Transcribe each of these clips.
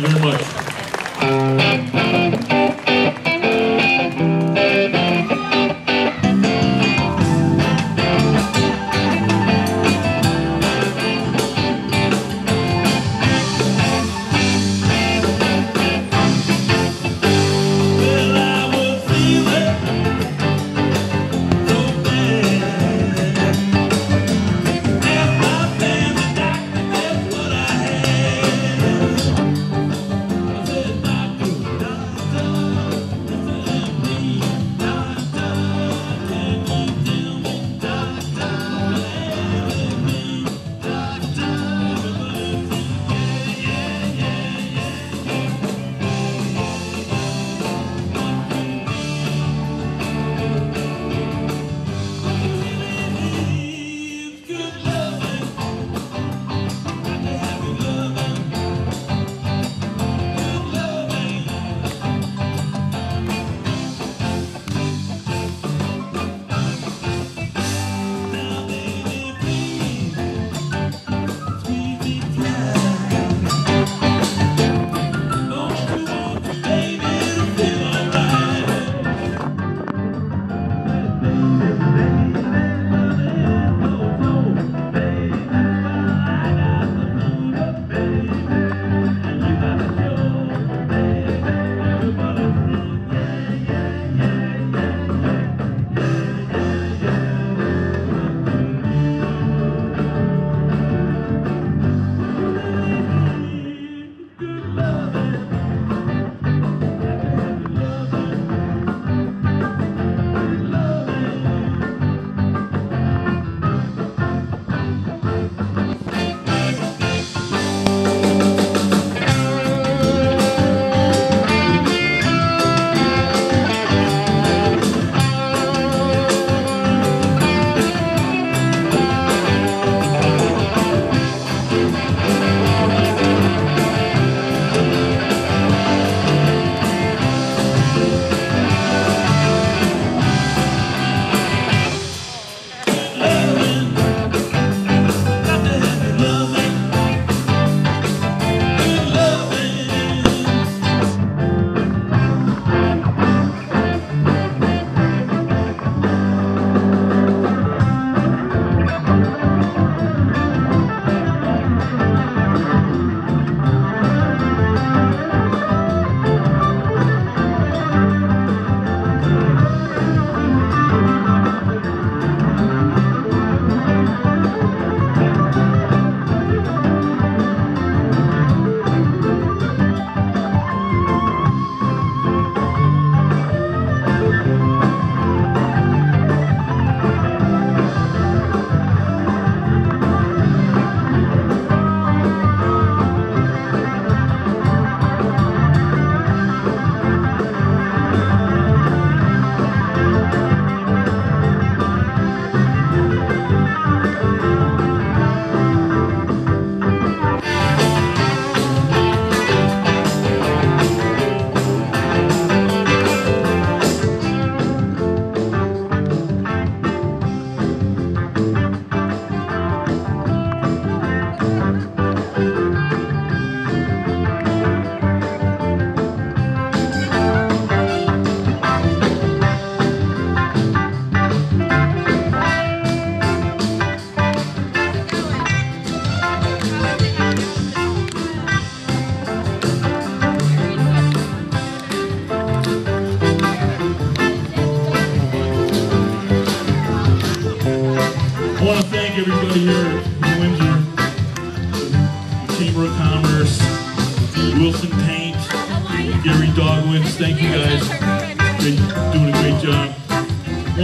very much.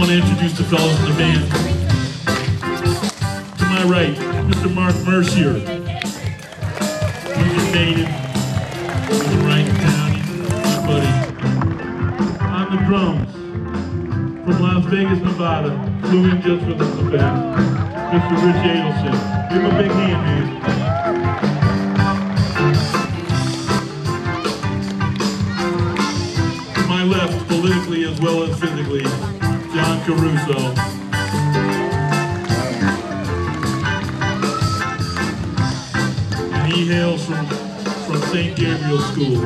Want to introduce the fellows in the band. To my right, Mr. Mark Mercier. He's of the right County, my buddy. On the drums, from Las Vegas, Nevada, flew in just for the event, Mr. Rich Adelson. Give him a big hand, man. To my left, politically as well as physically, Caruso. And he hails from, from St. Gabriel School.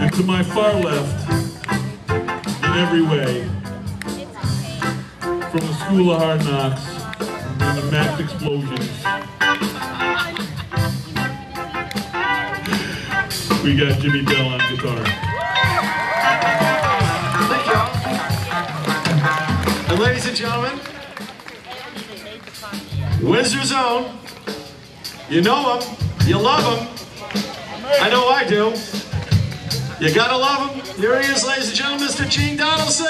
And to my far left, in every way, from the School of Hard Knocks and the Max Explosions, we got Jimi Bell on guitar. Thank you. And ladies and gentlemen, Windsor's Zone. You know him. You love him. I know I do. You gotta love him. Here he is, ladies and gentlemen, Mr. Gene Donaldson.